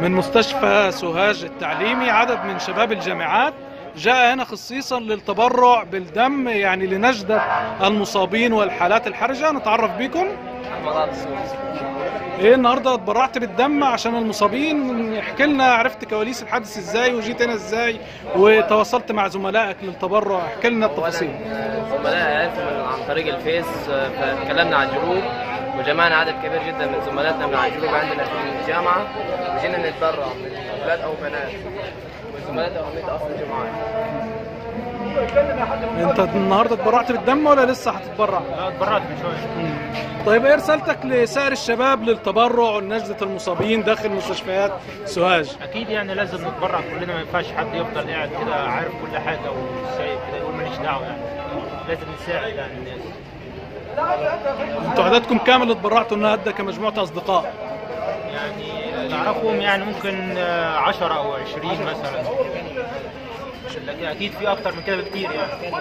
من مستشفى سوهاج التعليمي عدد من شباب الجامعات جاء هنا خصيصا للتبرع بالدم يعني لنجدة المصابين والحالات الحرجة. نتعرف بكم. إيه النهارده اتبرعت بالدم عشان المصابين؟ احكي لنا عرفت كواليس الحادث إزاي وجيت هنا إزاي وتواصلت مع زملائك للتبرع. احكي لنا التفاصيل. زملائي عرفوا من عن طريق الفيس فتكلمنا على ال group. وجمعنا عدد كبير جدا من زملاتنا من على الجروب عندنا في الجامعة. وجينا نتبرع من أولاد أو بنات. وزملاتنا اهميه أصلا جماعة أنت النهارده اتبرعت بالدم ولا لسه هتتبرع؟ لا اتبرعت من شوية. طيب إيه رسالتك لسائر الشباب للتبرع ولنجدة المصابين داخل مستشفيات سوهاج؟ أكيد يعني لازم نتبرع كلنا ما ينفعش حد يفضل قاعد كده عارف كل حاجة وسايب كده. ماليش دعوة يعني. لازم نساعد يعني الناس. أنتوا عددكم كام اللي اتبرعتوا النهارده كمجموعة أصدقاء؟ يعني اللي اعرفهم يعني ممكن آه، 10 أو 20 مثلا. لكن أكيد في أكتر من كده بكتير يعني.